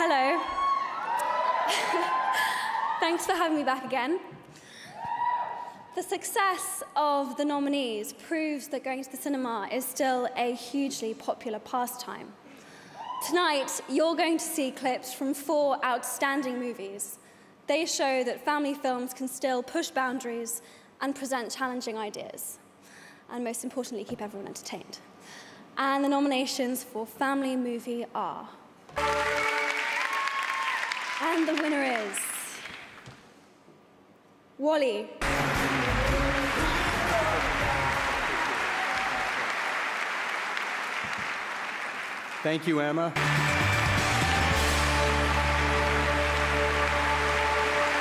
hello. Thanks for having me back again. The success of the nominees proves that going to the cinema is still a hugely popular pastime. Tonight, you're going to see clips from four outstanding movies. They show that family films can still push boundaries and present challenging ideas. And most importantly, keep everyone entertained. And the nominations for Family Movie are. And the winner is. WALL-E. Thank you, Emma.